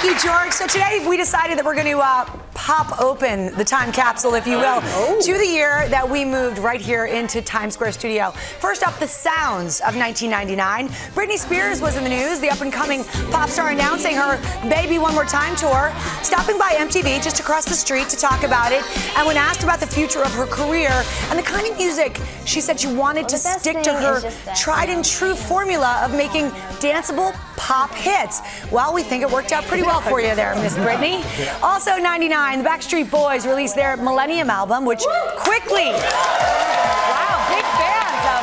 Thank you, George. So today we decided that we're going to uh, pop open the time capsule, if you will, oh. to the year that we moved right here into Times Square studio. First up, the sounds of 1999. Britney Spears was in the news, the up-and-coming pop star announcing her Baby One More Time tour, stopping by MTV just across the street to talk about it. And when asked about the future of her career and the kind of music she said she wanted well, to stick to her tried and true formula of making danceable pop hits. Well, we think it worked out pretty well for you there, Miss Britney. Also, 99, the Backstreet Boys released their Millennium album, which quickly. Wow, big fans of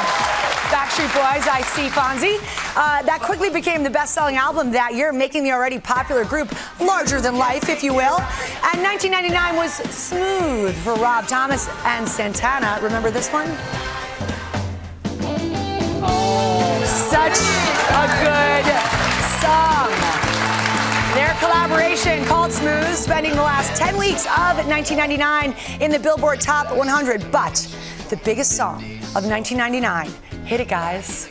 Backstreet Boys, I see Fonzie. Uh, that quickly became the best selling album that year, making the already popular group larger than life, if you will. And 1999 was smooth for Rob Thomas and Santana. Remember this one? Such a good song. Their collaboration called Smooth, spending the last 10 weeks of 1999 in the Billboard Top 100. But the biggest song of 1999, hit it, guys.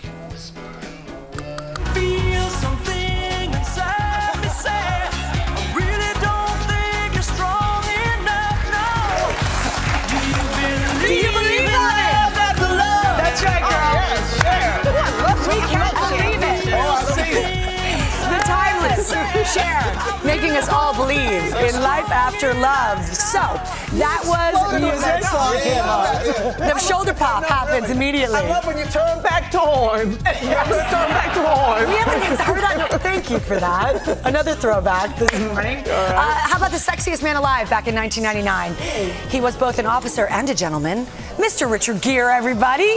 Making us all believe in life after love. So that was music. The shoulder pop happens immediately. I love when you turn back to horn. Yes, turn back to horn. We haven't heard that. Thank you for that. Another throwback this morning. Uh, how about the sexiest man alive back in 1999? He was both an officer and a gentleman. Mr. Richard Gere, everybody.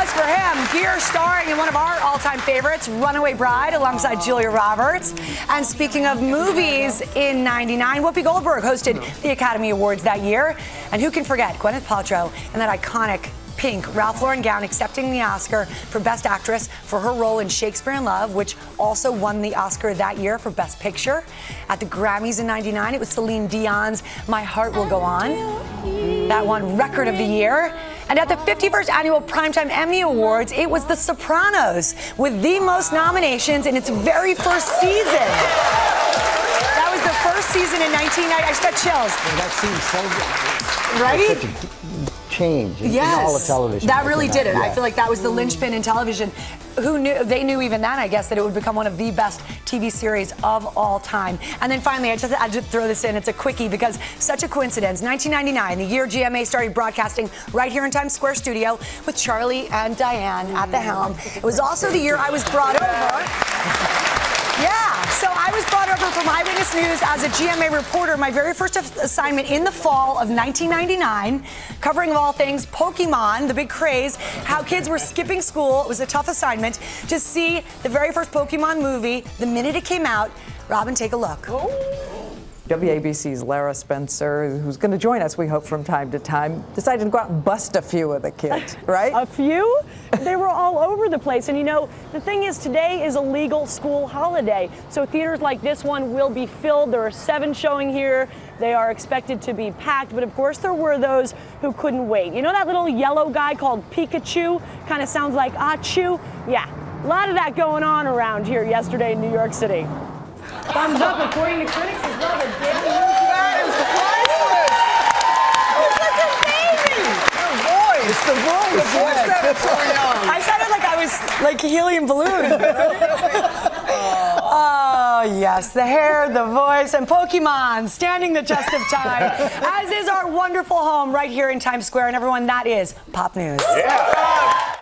Was for him. Here, starring in one of our all-time favorites, Runaway Bride, alongside Julia Roberts. And speaking of movies, in 99, Whoopi Goldberg hosted the Academy Awards that year. And who can forget Gwyneth Paltrow and that iconic pink Ralph Lauren gown accepting the Oscar for Best Actress for her role in Shakespeare in Love, which also won the Oscar that year for Best Picture. At the Grammys in 99, it was Celine Dion's My Heart Will Go On. That won Record of the Year. And at the 51st Annual Primetime Emmy Awards, it was The Sopranos with the most nominations in its very first season. That was the first season in 1990. I just got chills. that seems so. Right? Change in, yes. in all of television. That really did it. Yeah. I feel like that was the linchpin in television. Who knew? They knew even then, I guess, that it would become one of the best TV series of all time. And then finally, I just I just throw this in. It's a quickie because such a coincidence. 1999, the year GMA started broadcasting right here in Times Square studio with Charlie and Diane at the helm. It was also the year I was brought over. Yeah, so I was brought over from Eyewitness News as a GMA reporter. My very first assignment in the fall of 1999, covering of all things Pokemon, the big craze, how kids were skipping school. It was a tough assignment to see the very first Pokemon movie the minute it came out. Robin, take a look. Oh. WABC's Lara Spencer, who's going to join us, we hope, from time to time, decided to go out and bust a few of the kids, right? a few? They were all over the place. And you know, the thing is, today is a legal school holiday. So theaters like this one will be filled. There are seven showing here. They are expected to be packed, but of course there were those who couldn't wait. You know that little yellow guy called Pikachu? Kind of sounds like Achu? Yeah, a lot of that going on around here yesterday in New York City. Thumbs up according to critics as well. The damn That is priceless! It's the voice. The voice sounded so young. I sounded like I was like a helium balloon. oh, yes. The hair, the voice, and Pokemon standing the test of time, as is our wonderful home right here in Times Square. And everyone, that is Pop News. Yeah.